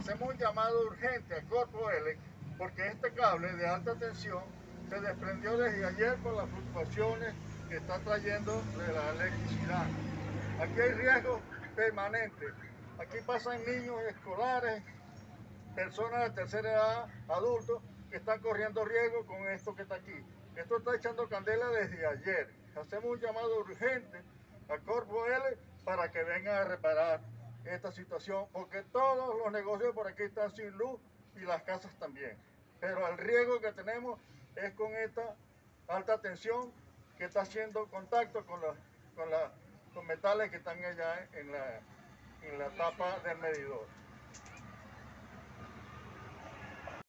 hacemos un llamado urgente al Corpo L porque este cable de alta tensión se desprendió desde ayer por las fluctuaciones que está trayendo de la electricidad. Aquí hay riesgo permanente. Aquí pasan niños escolares, personas de tercera edad, adultos, que están corriendo riesgo con esto que está aquí. Esto está echando candela desde ayer. Hacemos un llamado urgente al Corpo L para que vengan a reparar esta situación, porque todos los negocios por aquí están sin luz y las casas también. Pero el riesgo que tenemos es con esta alta tensión que está haciendo contacto con los, con, con metales que están allá en la, en la tapa del medidor.